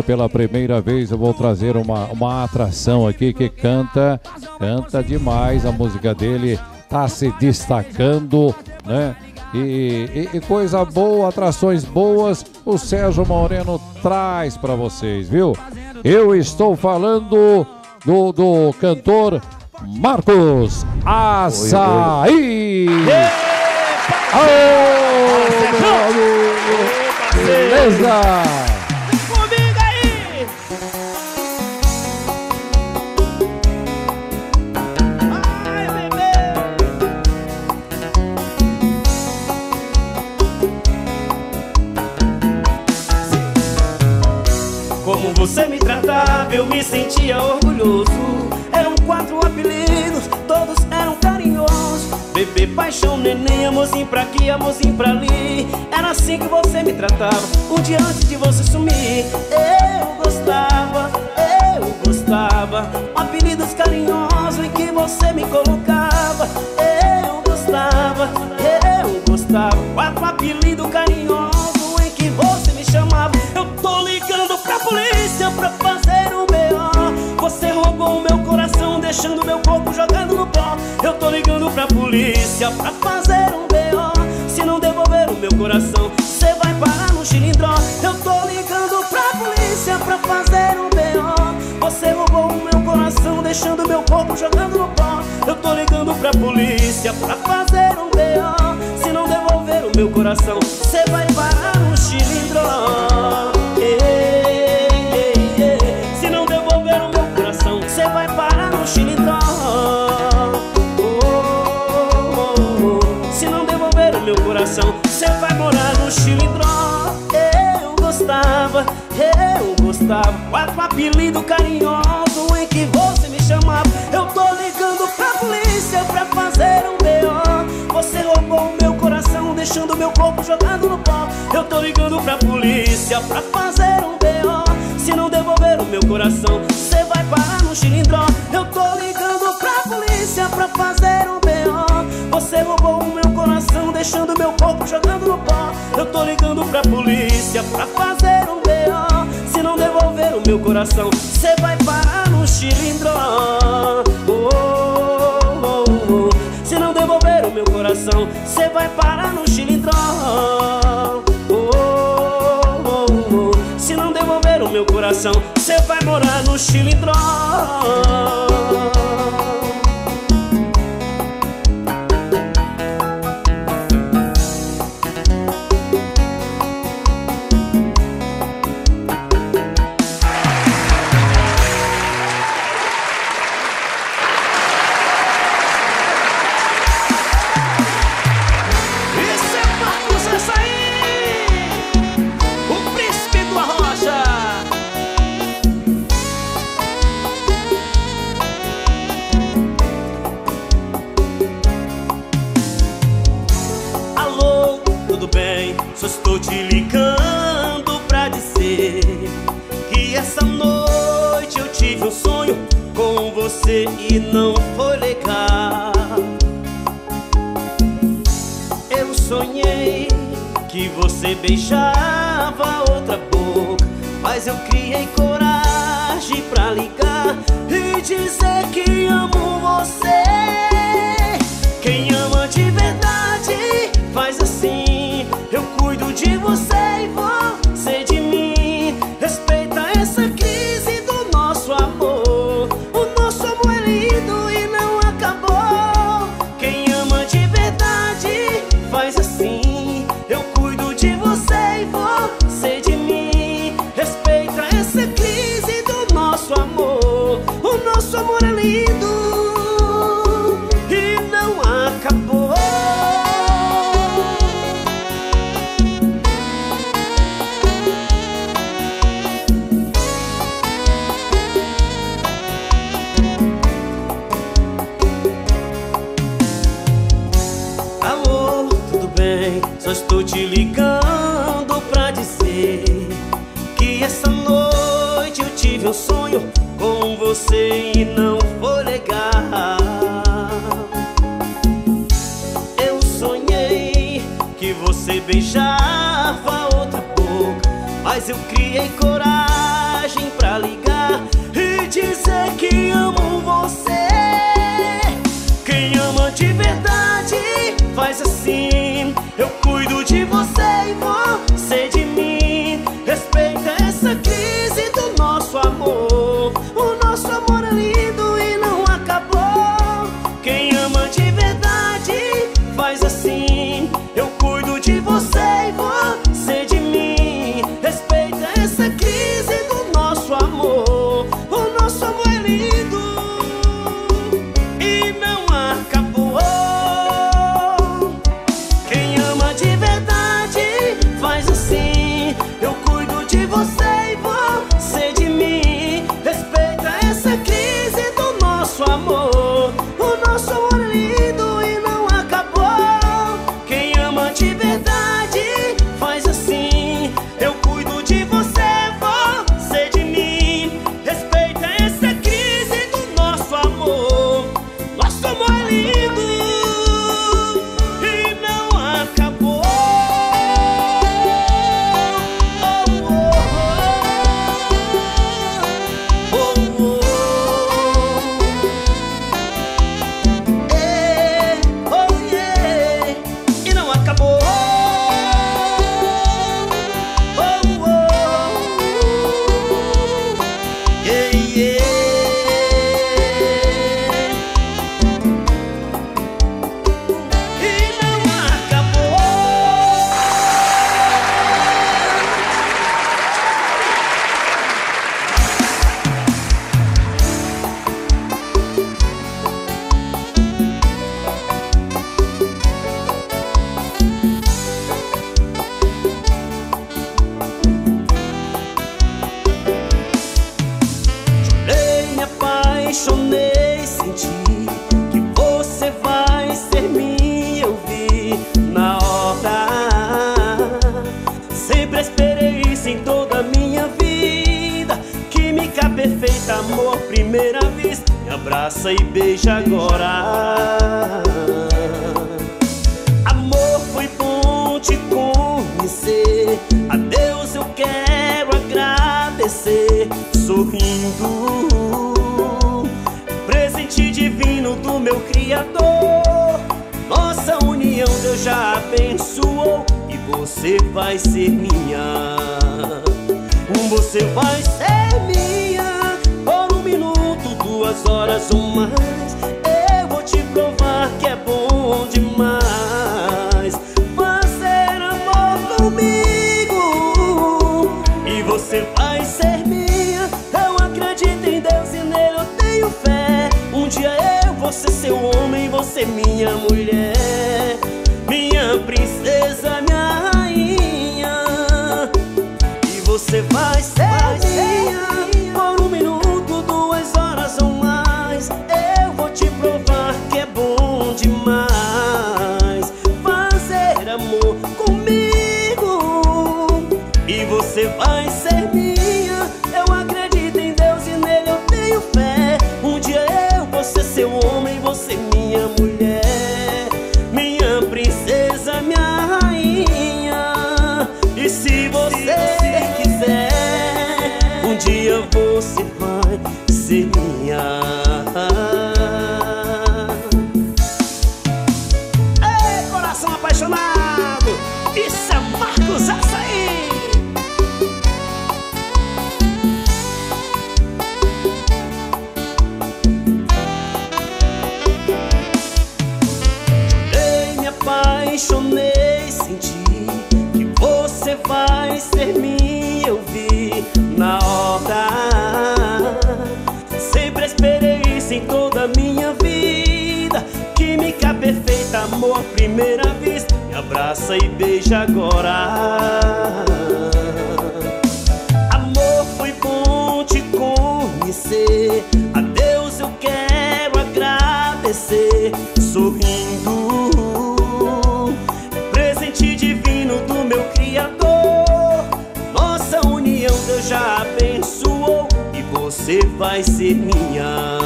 Agora, pela primeira vez, eu vou trazer uma, uma atração aqui que canta, canta demais. A música dele tá se destacando, né? E, e, e, coisa boa, atrações boas, o Sérgio Moreno traz para vocês, viu? Eu estou falando do, do cantor Marcos Açaí! Ô, meu amigo! Beleza! Eu me sentia orgulhoso. Eram quatro apelidos, todos eram carinhosos. Bebê, paixão, neném, amorzinho pra aqui, amorzinho pra ali. Era assim que você me tratava, um dia antes de você sumir. Eu gostava, eu gostava. Polícia pra fazer um B.O. Se não devolver o meu coração, cê vai parar no xilindró. Eu tô ligando pra polícia pra fazer um B.O. Você roubou o meu coração, deixando meu corpo jogando no pó. Eu tô ligando pra polícia pra fazer um B.O. Se não devolver o meu coração, cê vai eu gostava Quatro apelido carinhoso em que você me chamava Eu tô ligando pra polícia pra fazer um B.O. Você roubou meu coração deixando meu corpo jogado no pó Eu tô ligando pra polícia pra fazer um B.O. Se não devolver o meu coração Cê vai parar no Chilindró Eu tô ligando pra polícia pra fazer um B.O. Você roubou o meu coração deixando meu corpo jogando no pó Eu tô ligando pra polícia pra fazer meu coração. Cê vai parar no Chilindró oh, oh, oh, Se não devolver o meu coração Cê vai parar no Chilindró Se não devolver o meu coração Cê vai morar no Chilindró e não foi legal. Eu sonhei que você beijava outra boca Mas eu criei coragem pra ligar E dizer que amo você beijava outra boca. Mas eu criei coragem Sempre esperei isso em toda a minha vida. Química perfeita, amor primeira vista. Me abraça e beija agora. Amor foi bom te conhecer. A Deus eu quero agradecer. Sorrindo, presente divino do meu Criador. Nossa união Deus já abençoou você vai ser minha. Você vai ser minha por um minuto, duas horas ou mais. Eu vou te provar que é bom demais fazer amor comigo. E você vai ser minha. Eu acredito em Deus e nele eu tenho fé. Um dia eu vou ser seu homem, você minha mulher, apaixonei, senti que você vai ser minha. Eu vi na hora. Sempre esperei isso em toda a minha vida. Química perfeita, amor primeira vista. Me abraça e beija agora. Amor, foi bom te conhecer. A Deus eu quero agradecer, sorrindo. Vai ser minha.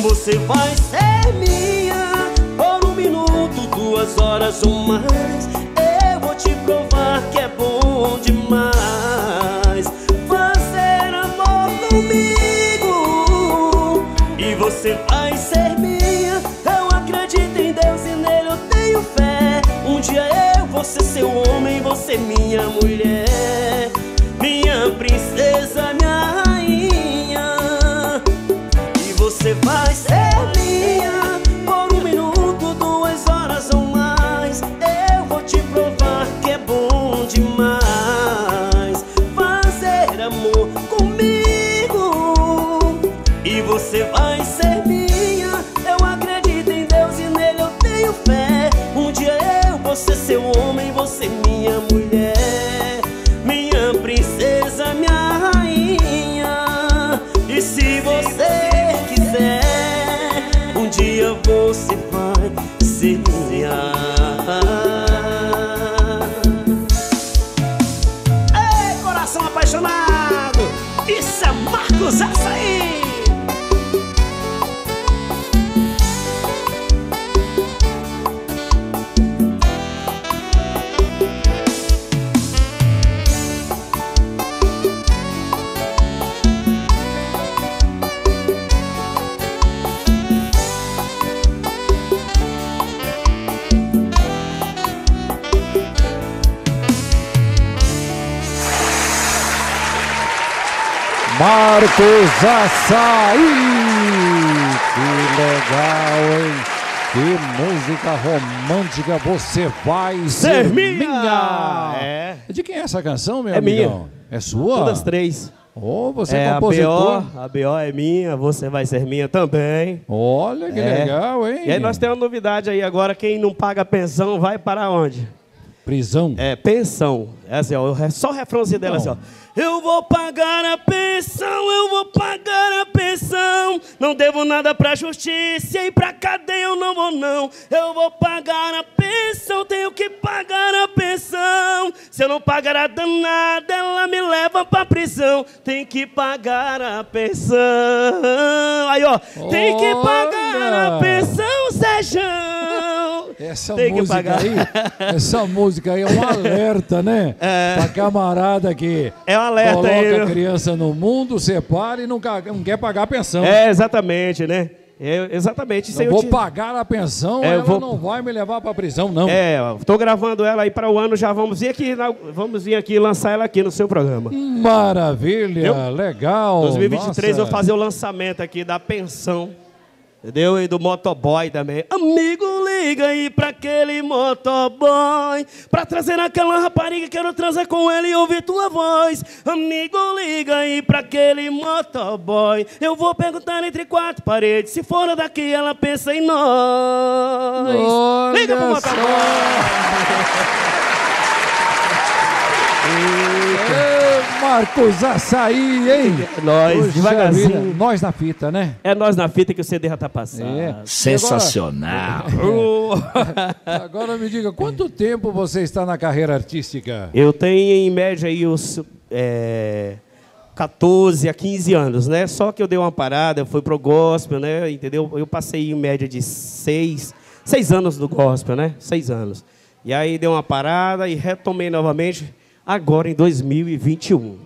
Você vai ser minha por um minuto, duas horas ou mais. Eu vou te provar que é bom demais fazer amor comigo. E você vai ser minha. Eu acredito em Deus e nele eu tenho fé. Um dia eu vou ser seu homem, você minha mulher, minha princesa, amor é Marcos Açaí! Marcos Açaí! Que legal, hein? Que música romântica você vai ser, Ser minha! minha! É. De quem é essa canção, meu É minha. É sua? Todas três. Ô, você é, É, a compositor? BO, a BO é minha, você vai ser minha também. Olha que É. legal, hein? E aí nós temos uma novidade aí agora, quem não paga pensão vai para onde? Prisão. É, pensão. É assim, ó, é só o refrãozinho dela assim, ó. Eu vou pagar a pensão, eu vou pagar a pensão. Não devo nada pra justiça e pra cadeia eu não vou não. Eu vou pagar a pensão, tenho que pagar a pensão. Se eu não pagar a danada, ela me leva pra prisão. Tem que pagar a pensão. Aí, ó. Tem que pagar a pensão, Sejão. Essa Tem música aí, essa música aí é um alerta, né? É. Pra camarada que é um alerta coloca aí, a criança no mundo, separa e não, não quer pagar a pensão. É, exatamente, né? É, exatamente. Eu vou te... pagar a pensão, é, ela vou... não vai me levar para prisão, não. É, estou gravando ela aí para o ano, já vamos vir aqui, vamos vir aqui lançar ela aqui no seu programa. Maravilha, eu, legal. 2023 nossa. eu vou fazer o lançamento aqui da pensão Entendeu? E do motoboy também. Amigo, liga aí pra aquele motoboy. Pra trazer aquela rapariga, quero transar com ele e ouvir tua voz. Amigo, liga aí pra aquele motoboy. Eu vou perguntar entre quatro paredes. Se fora daqui, ela pensa em nós. Olha liga pro motoboy. Marcos Açaí, hein? Nós, Puxa devagarzinho. Vida. Nós na fita, né? É nós na fita que o CD já tá passando. É. Sensacional. Agora, agora me diga, quanto tempo você está na carreira artística? Eu tenho em média aí os é, 14 a 15 anos, né? Só que eu dei uma parada, eu fui pro gospel, né? Entendeu? Eu passei em média de 6, 6 anos no gospel, né? 6 anos. E aí dei uma parada e retomei novamente agora em 2021.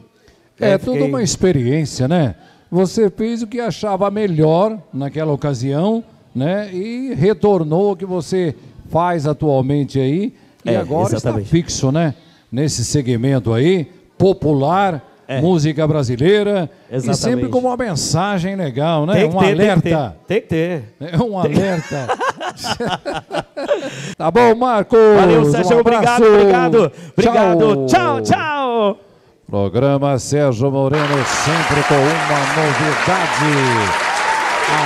É, é fiquei... uma experiência, né? Você fez o que achava melhor naquela ocasião, né? E retornou o que você faz atualmente aí. E é, agora exatamente. está fixo, né? Nesse segmento aí, popular, é. música brasileira. Exatamente. E sempre com uma mensagem legal, né? um ter, alerta. Tem que ter. Tem que ter. É um tem. alerta. tá bom, Marcos. Valeu, Sérgio. Um obrigado, obrigado. Obrigado. Tchau, tchau. tchau. Programa Sérgio Moreno, sempre com uma novidade.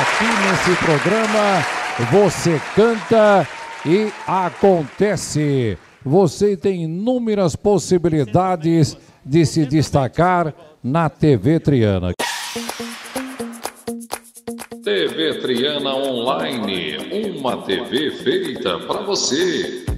Aqui nesse programa, você canta e acontece. Você tem inúmeras possibilidades de se destacar na TV Triana. TV Triana Online, uma TV feita para você.